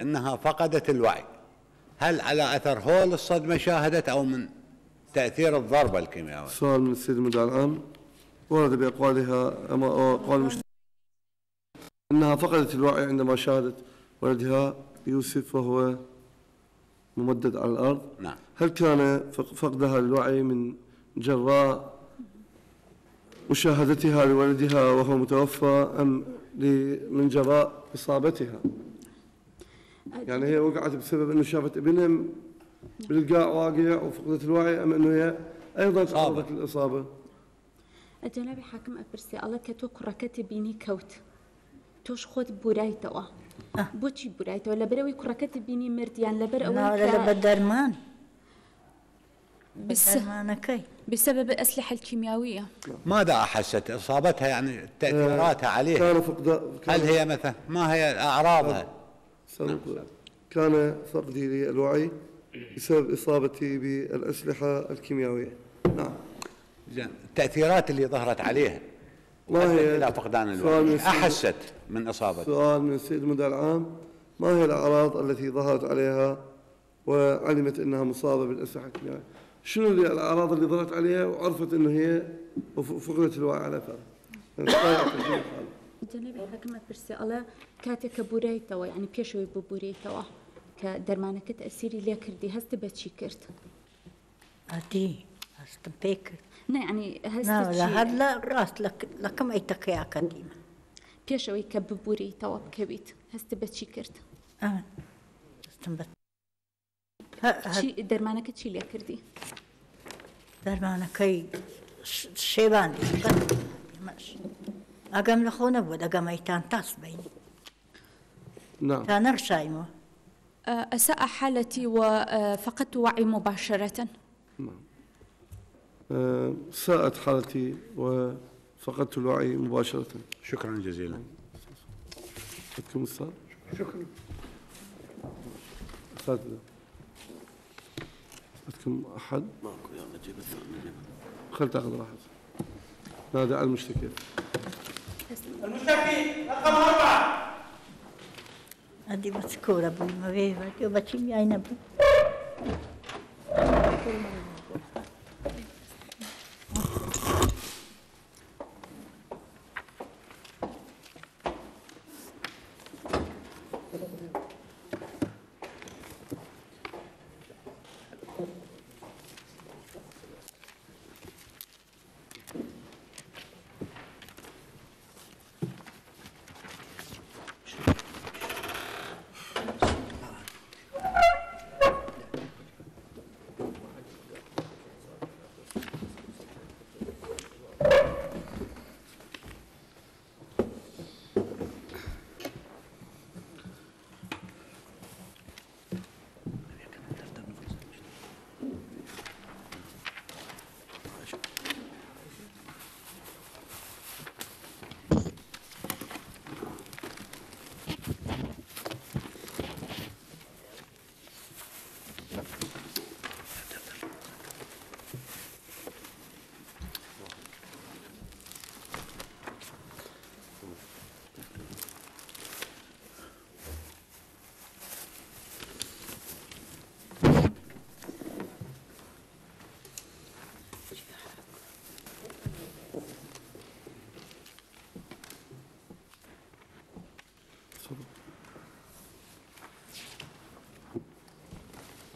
إنها فقدت الوعي. هل على أثر هول الصدمة شاهدت أو من تأثير الضربة الكيميائية؟ سؤال من السيد المدعي العام ورد بأقوالها أما أقوال المشترك أنها فقدت الوعي عندما شاهدت ولدها يوسف وهو ممدد على الأرض. نعم. هل كان فق- فقدها للوعي من جراء مشاهدتها لولدها وهو متوفى أم من جراء إصابتها؟ يعني هي وقعت بسبب أنه شافت ابنها بالقاع واقع وفقدت الوعي أم أنه هي أيضا تعرضت للإصابة. جنابی حاکم ئەپرسی ئەڵە کە تۆ کوڕەکەت بینی کەوت تۆش خۆت بورایتەوە بۆچی بورایتەوە لە بەرەوەی کوڕەکەت بینی مردیان لەبەر ناوەرە لە بە دەرمان بس بسبب الأسلحة الكيميائية. ماذا أحست؟ إصابتها يعني تأثيراتها عليها. كان فقد هل هي مثلا ما هي أعراضها؟ سنقول كان فقدي للوعي بسبب إصابتي بالأسلحة الكيميائية. نعم. زين. التأثيرات اللي ظهرت عليها. ما هي إلى فقدان الوعي. أحست من اصابتها سؤال من السيد المدعي العام. ما هي الأعراض التي ظهرت عليها وعلمت أنها مصابة بالأسلحة الكيميائية؟ شنو اللي الأعراض اللي ظهرت عليها وعرفت أنه هي فقدت الوعي على أثرها جەنەبی حکمە پرسی. ئەڵە کاتێککە بورایتەوە ینی پێشەوەی بۆ بورێتەوە کە دەرمانەکەت ئەسیری لێ کردی هەستی بەچی کرد؟ ئەدی هەستم پێ کرد. نەنی هەر لە ڕاست لەکەم ئەیتەکەیاکەندی من. پێشەوەی کە ببووریتەوە بکەویت هەستی بەچی کرد؟ دەرمانەکە چی لێ کردی؟ دەرمانەکەی شێبان ئەگەم لە خۆ نەبوو دەگەمەیتان تاس بینی نعم. تا نەرشایمەوە آه، أساء حالتي وفقدت وعي مباشرة. آه، ساءت حالتي وفقدت الوعي مباشرة. شكرا جزيلا. أستاذ؟ شكرا. أساتذة بدكم أحد؟ ماكو يلا جيب الثاني. خل تاخذ راحتك نادي على المشتكي. ئەدی بەچکۆرە بووی مەوێ بەچی میای نەبوو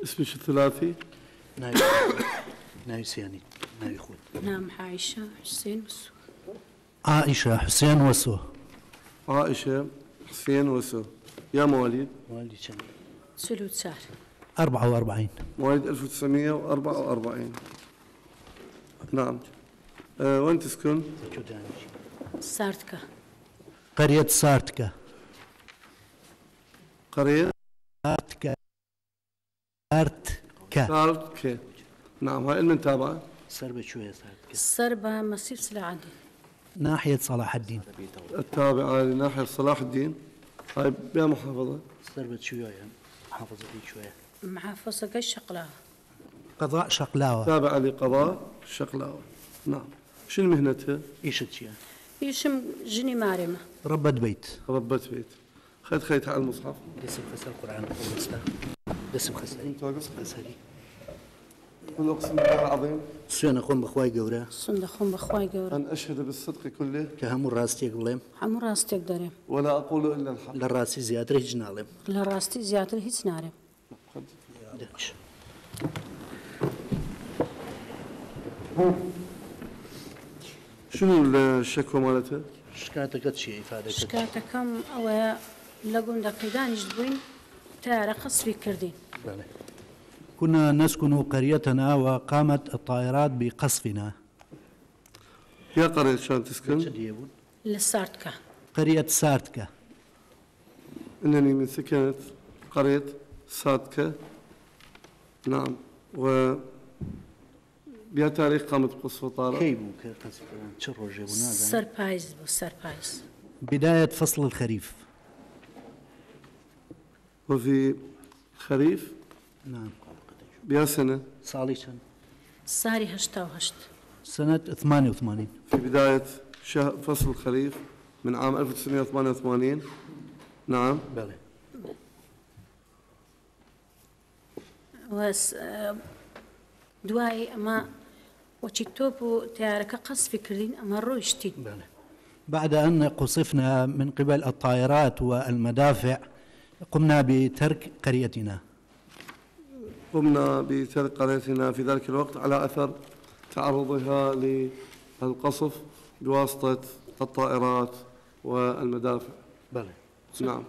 اسمك الثلاثي؟ ناوي ناوي سياني ناوي خود نعم عائشة حسين وسو. عائشة حسين وسو. عائشة حسين وسو. يا مواليد؟ والدي كان سلوت سار 44 مواليد 1944 نعم. أه وين تسكن؟ سارتكا. قرية سارتكا. قرية؟ سارتكا كارت نعم هاي من تابعة. سربة شوية سارتكا السربة مصيف سلا عندي ناحية صلاح الدين. التابعة لناحية صلاح الدين. هاي بها محافظة. سربة شوية يعني؟ حافظة دي شوية محافظة قش شقلاها قضاء شقلاوة. تابعة لقضاء الشقلاوة نعم. شنو مهنتها؟ إيش تشيا يشم جني مارمة ربة بيت. ربة بيت. خيط خيط على المصحف. دسم خسر القرآن دسم توقف خسري قل أقسم بالله العظيم. سوێن خۆم بەخوای گەورە سندە خۆم بەخوای گەورە أن أشهد بالصدق كله. هەموو ڕاستێک بڵێم هەموو ڕاستێک دەرێم ولا أقول إلا الحق. هیچ ناڵێم لە ڕاستی زیاتر هیچ نارێم دەچ. شنو الشكوى مالته؟ شکاتەکەت چیە ئیفادەکەت شکاتەکەم ئەوەیە لە گوندەکەدانیش بووین تارە قسفی کردین بەڵێ. كنا نسكن قريتنا وقامت الطائرات بقصفنا. يا قرية شان تسكن؟ ساردکە قرية سارتكا. إنني من سكنة قرية سادكة نعم. و بها تاريخ قامت بقصف بوو نازانم سەرپایز بوو سەرپایز بداية فصل الخريف. وفي خريف؟ نعم. بها سنة. ساڵی چەند ساری هەشتا و هەشت سنة 88 في بداية شهر فصل الخريف من عام 1988 نعم. بەڵێ وەس دوای ئەمە وەچی تۆپ و تیارەکە قەسفی کردین ئەمە بعد أن قصفنا من قبل الطائرات والمدافع قمنا بترك قريتنا. قمنا بترك قريتنا في ذلك الوقت على أثر تعرضها للقصف بواسطة الطائرات والمدافع. بەڵێ نعم.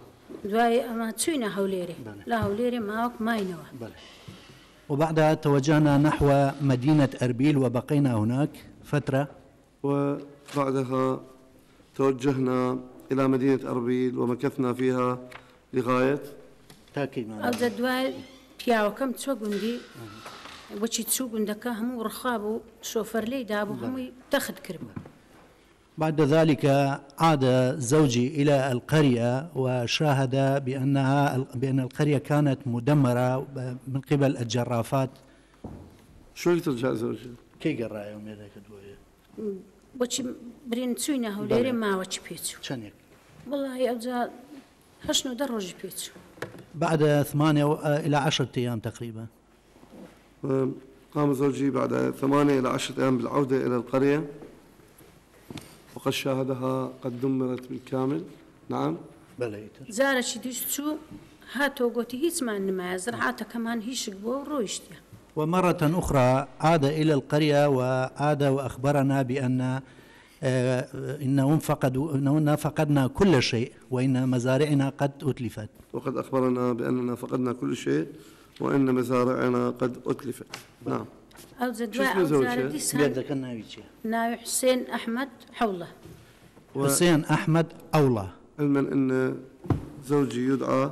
دوای ئەمە چوینە هەولێرێ. لە هەولێرێ ماوەک ماینەوە. وبعدها توجهنا نحو مدينة أربيل وبقينا هناك فترة. وبعدها توجهنا إلى مدينة أربيل ومكثنا فيها لغاية؟ تاکەیمان ئەوجە دوای پیاوەکەم چۆ گوندی وەچی چوو گوندەکە هەموو ڕخا بوو شۆفەر لی دابوو هەمووی تەخت کردبوو بعد ذلك عاد زوجي إلى القرية وشاهد بأنها بأن القرية كانت مدمرة من قبل الجرافات. شو ترجع زوجي؟ کەی گەڕایە مێدەکە دوێ بۆچی برین چوینە هەولێرێ ماوەچی پێچوو چەندێک وڵی ئەوجا هەشت و دە ڕۆژی پێچوو بعد ثمانية و- إلى عشرة أيام تقريبا. قام زوجي بعد ثمانية إلى عشرة أيام بالعودة إلى القرية. وقد شاهدها قد دمرت بالكامل. نعم. بەڵێ ئیتر زارەی دیش چوو هاتۆ گوتی هیچمان نمایە زرعاتەکەمان هیچک بووە و ڕۆیشتە ومرة أخرى عاد إلى القرية وعاد وأخبرنا بأن آه، إنهم فقدوا إننا فقدنا كل شيء وإن مزارعنا قد أتلفت. وقد أخبرنا بأننا فقدنا كل شيء وأن مزارعنا قد أتلفت. نعم. ناوی چیە ناوی حسێن ئەحمد حوڵە حسين أحمد أولى علما أن زوجي يدعى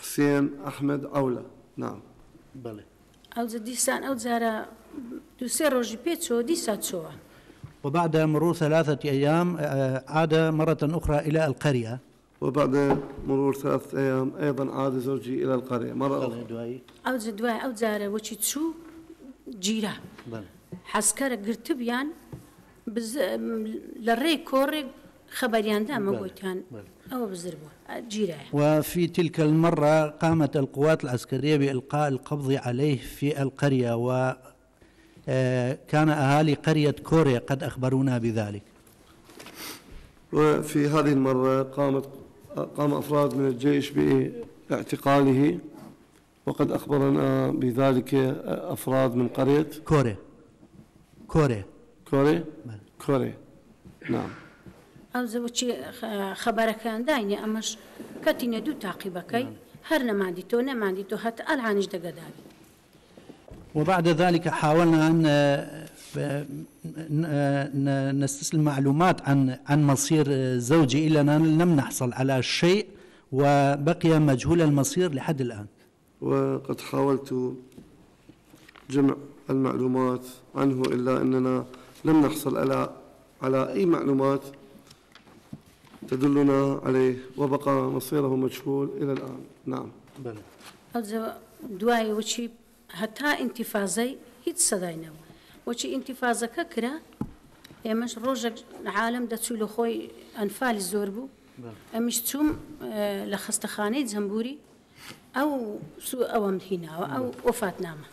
حسين أحمد عولة نعم. ئەوجە دیسان ئەو جارە دوسێ ڕۆژی پێچەوە دیسا چۆوە وبعد مرور ثلاثة أيام آه، عاد مرة أخرى إلى القرية. وبعد مرور ثلاثة أيام أيضا عاد زوجي إلى القرية. مرة أخرى. دوای ئەو جارە وەچی چوو گیرە بەڵێ حەسکەرە گرتبیان بز- لە ڕێی کۆڕێک خەبەریاندا ئەمە گوتیان ئەوە بزر بووە گیرایە وفي تلك المرة قامت القوات العسكرية بإلقاء القبض عليه في القرية و آه، كان أهالي قرية كوريا قد أخبرونا بذلك. وفي هذه المرة قامت قام أفراد من الجيش باعتقاله وقد أخبرنا بذلك أفراد من قرية. كوريا. كوريا. كوري كوري نعم. ئەوزە وچی خەبەرەکان داینێ ئەمەش کەتینە دوو تاقیبەکەی هەر نەمادیتۆ نەمادیتۆ هەتا ئەلعانش دەگەداوی وبعد ذلك حاولنا أن آه، آه، نستسلم معلومات عن عن مصير آه، زوجي إلا أننا لم نحصل على شيء وبقي مجهول المصير لحد الآن. وقد حاولت جمع المعلومات عنه إلا أننا لم نحصل على على أي معلومات تدلنا عليه وبقى مصيره مجهول إلى الآن. نعم. ئەوزە دوای وچی هەتا ئینتیفازەی هیچ سەداینەوە وەچی ئینتیفازەکە کرا ئێمەش ڕۆژێک عالم دەچوو لە خۆی ئەنفالی زۆر بوو. ئەمیش چووم آه، لە خستەخانەی جەمبوری ئەو سو ئەوەم هیناوە ئەو وفاتنامە.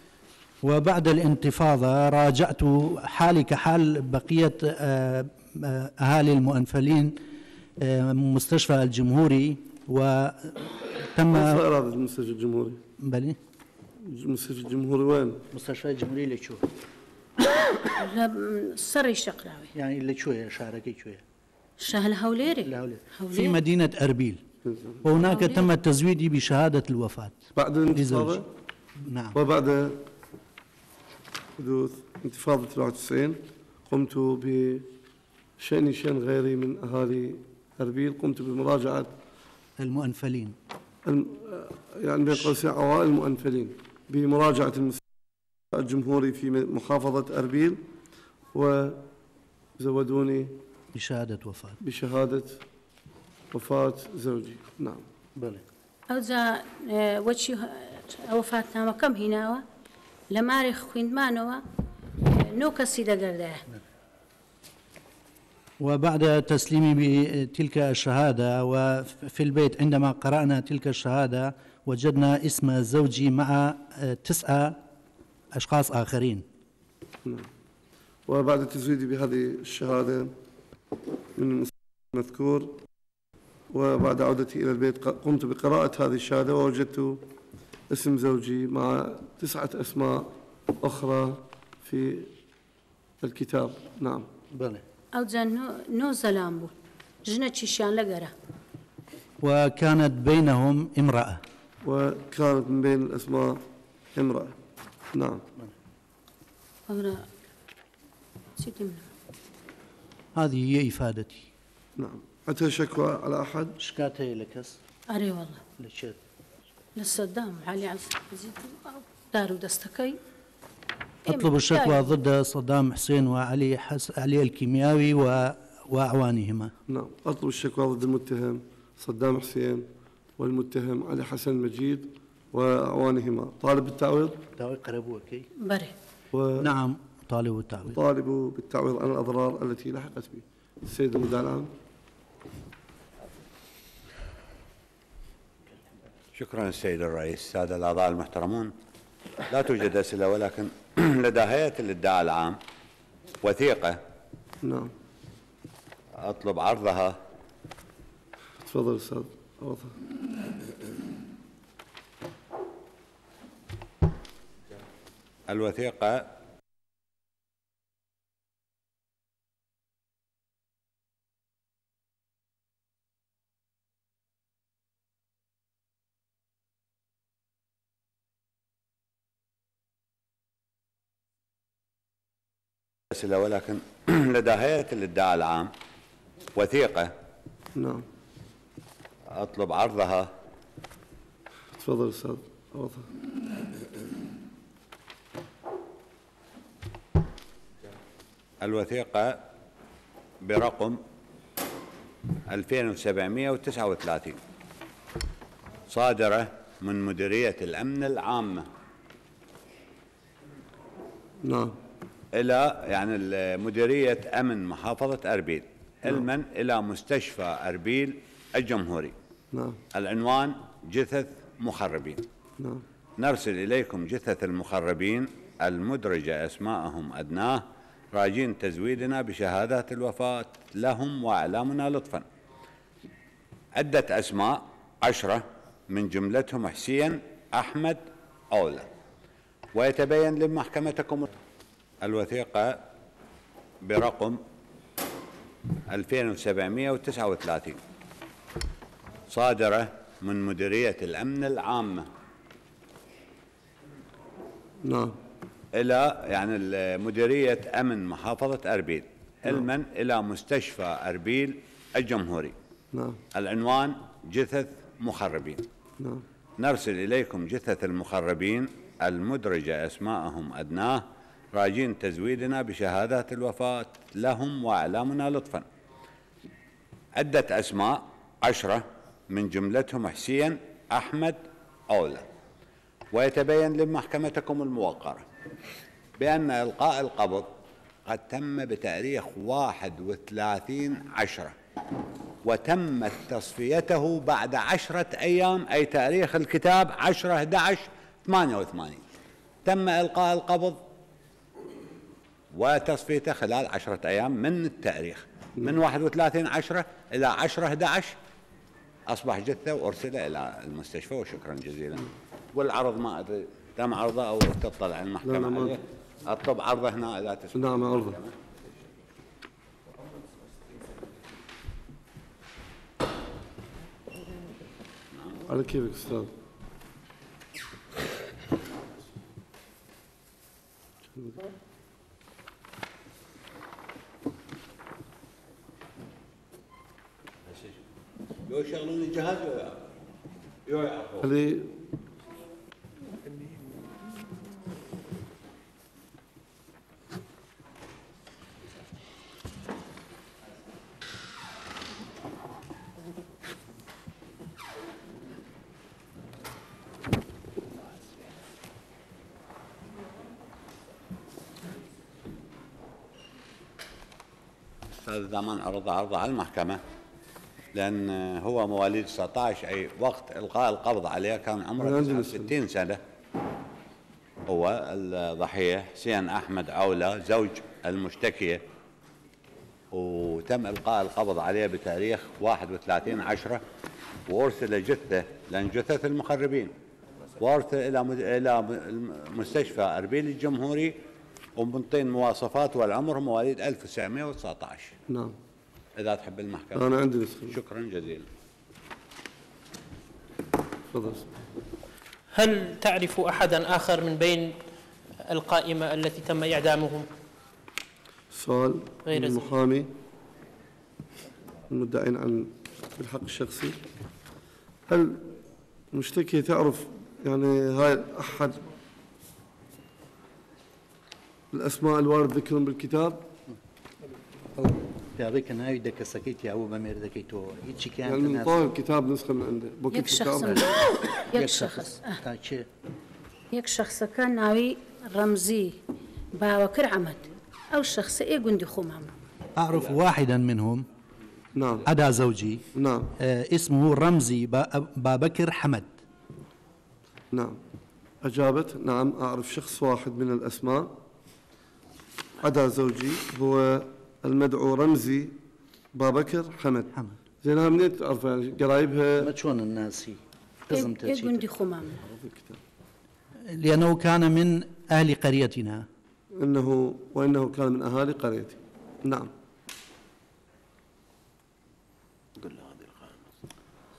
وبعد الانتفاضة راجعت حالي كحال بقية آه، أهالي المؤنفلين آه، مستشفى الجمهوري وتم المستشفى الجمهوري؟ بلي؟ المستشفى الجمهوري وين؟ مستشفى الجمهورية اللي شو سەڕی شەقراوی. يعني اللي شو يا شاركي شو هەولێرێ. لا ولا في مدينة أربيل وهناك تم تزويدي بشهادة الوفاة بعد الانتفاضة نعم. وبعد حدوث انتفاضة 91 قمت بشأن شأن غيري من أهالي أربيل. قمت بمراجعة المؤنفلين. الم- يعني بين قوسين عوائل المؤنفلين. بمراجعة المستشفى الجمهوري في محافظة أربيل وزودوني بشهادة وفاة. بشهادة وفاة زوجي. نعم. بلى. ئەوجا آه، وەچی وفاتنامەکەم هیناوە لە مارێ خوێندمانەوە آه، نۆ کەسی دەگەردایە وبعد تسليمي بتلك الشهادة وفي البيت عندما قرأنا تلك الشهادة وجدنا اسم زوجي مع آه، تسعة أشخاص آخرين. وبعد تزويدي بهذه الشهادة من المذكور وبعد عودتي إلى البيت قمت بقراءة هذه الشهادة ووجدت اسم زوجي مع تسعة أسماء أخرى في الكتاب. نعم. ئەوجا نۆ زەلام بوو ژنە چیشیان لەگەرە وكانت بينهم امرأة. وكانت من بين الأسماء إمرأة. نعم. چیتم هذه هي إفادتي. نعم. أتى شكوى على أحد؟ شكات هي لكس ئەرێ وەڵە لشيت لە سەدام علی عزیز دار و دەستەکەی أطلب الشكوى ضد صدام حسين وعلي حس علي الكيمياوي و... وأعوانهما. نعم. أطلب الشكوى ضد المتهم صدام حسين والمتهم علي حسن مجيد وأعوانهما. طالب بالتعويض؟ داوي قربوه كي بەرێ نعم طالب التعويض وطالبوا بالتعويض عن الأضرار التي لحقت به. السيد المدعي العام. شكرا السيد الرئيس. السادة الأعضاء المحترمون. لا توجد أسئلة ولكن لدى هيئة الإدعاء العام وثيقة. نعم. أطلب عرضها. تفضل أستاذ. الوثيقة. أسئلة ولكن لدى هيئة الإدعاء العام وثيقة. نعم. أطلب عرضها. تفضل أستاذ الوثيقة برقم 2739 صادرة من مديرية الأمن العامة. نعم. إلى يعني مديرية أمن محافظة أربيل. علما إلى مستشفى أربيل الجمهوري. نعم. العنوان جثث مخربين. نعم. نرسل إليكم جثث المخربين المدرجة أسماءهم أدناه راجين تزويدنا بشهادات الوفاة لهم وإعلامنا لطفا. عدة أسماء عشرة من جملتهم حسين أحمد أولى ويتبين لمحكمتكم الوثيقة برقم 2739 صادرة من مديرية الأمن العامة. نعم. إلى يعني مديرية أمن محافظة أربيل علما إلى مستشفى أربيل الجمهوري. نعم. العنوان جثث مخربين. نعم. نرسل إليكم جثث المخربين المدرجة أسماءهم أدناه راجين تزويدنا بشهادات الوفاة لهم وإعلامنا لطفا. عدة أسماء عشرة من جملتهم حسين أحمد أولى ويتبين لمحكمتكم الموقرة. بأن إلقاء القبض قد تم بتاريخ 31 عشرة وتمت تصفيته بعد عشرة أيام أي تاريخ الكتاب 10 11 88 تم إلقاء القبض وتصفيته خلال عشرة أيام من التاريخ من 31 10 إلى 10 11 أصبح جثة وأرسل إلى المستشفى وشكرا جزيلا. والعرض ما أدري. تم عرضة أو تطلع لا، لا، المحكمة ما- عليه الطب عرضة هنا لا تسمع. نعم عرضه على كيفك أستاذ؟ يو يشغلون الجهاز ولا أستاذ ضمان عرض عرضه على المحكمة لأن هو مواليد 19 أي وقت إلقاء القبض عليه كان عمره أنا عندي 69 سنة. هو الضحيه حسين أحمد عولة زوج المشتكية وتم إلقاء القبض عليه بتاريخ 31 10 وأرسل جثه لأن جثث المخربين وأرسل إلى إلى مستشفى أربيل الجمهوري ومنطين مواصفات والعمر مواليد 1919 نعم. إذا تحب المحكمة. أنا عندي نسخه شكرا جزيلا. تفضل. هل تعرف احدا آخر من بين القائمة التي تم اعدامهم؟ سؤال غير. المحامي المدعين عن الحق الشخصي. هل المشتكي تعرف يعني هاي أحد الأسماء الوارد ذكرهم بالكتاب. ناوی دەکەسەکەی تیاوە بە مێردەکەیتەوە هیچی يعني من الكتاب نسخة من عنده بوكيت یەک شخص یەک شخص. ئە. تا چێ یەک شخصەکە ناوی ڕەمزی باوەکر عەمەد ئەو شخصە ئێ گوندی خۆمان أعرف واحدا منهم. نعم. عدا زوجي. نعم. آه، اسمه رمزي با- بابكر حمد. نعم. أجابت نعم أعرف شخص واحد من الأسماء. عدا زوجي هو المدعو رمزي بابكر حمد. حمد. زينها منين تعرف يعني قرايبها؟ ما شلون ئێ تأتي گوندی خۆمان لأنه كان من أهل قريتنا. إنه وإنه كان من أهالي قريتي. نعم.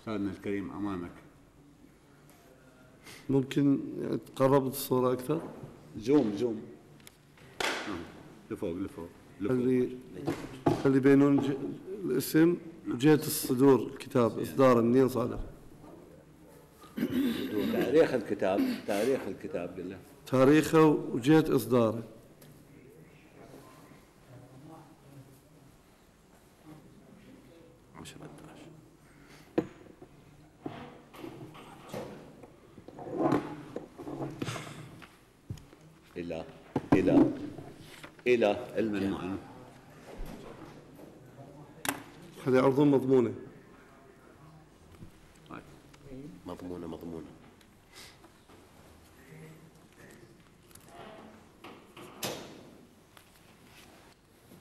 أستاذنا الكريم امامك ممكن يعني تقرب الصورة أكثر؟ زوم زوم لفوق لفوق اللي اللي بينون ج... الاسم جهة الصدور الكتاب إصدار منين صادر؟ تاريخ الكتاب تاريخ الكتاب قل له تاريخه وجهة إصداره. عشرة 11 إلى علم المعنى خلي يعرضون مضمونة. مضمونة مضمونة.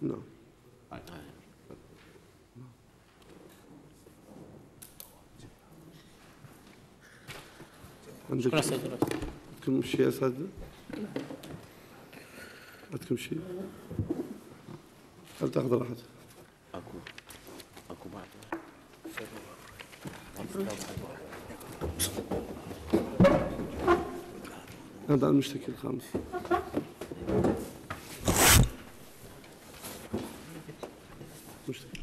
نعم. شكرا عندك عندكم شيء يا عندكم شيء؟ هل تأخذ راحتك؟ أكو أكو بعد هذا المشتكي الخامس مشتكي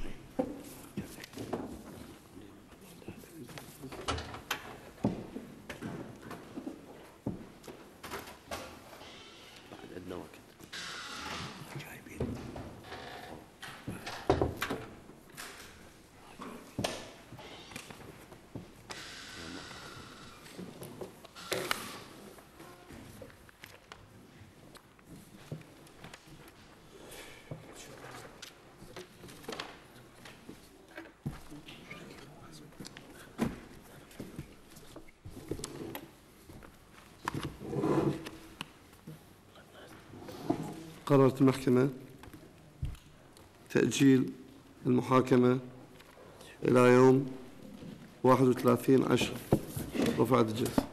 بعد عندنا وقت قررت المحكمة تأجيل المحاكمة إلى يوم 31 عشر رفعت الجلسة